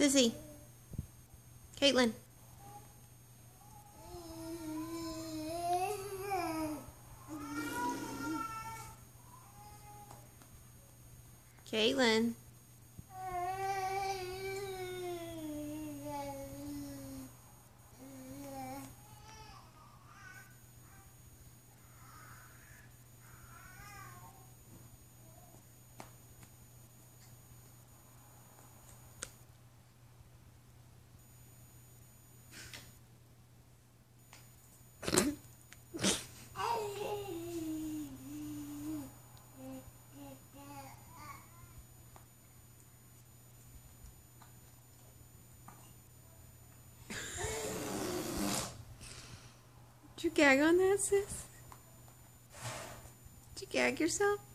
Sissy. Caitlin. Caitlin. Did you gag on that, sis? Did you gag yourself?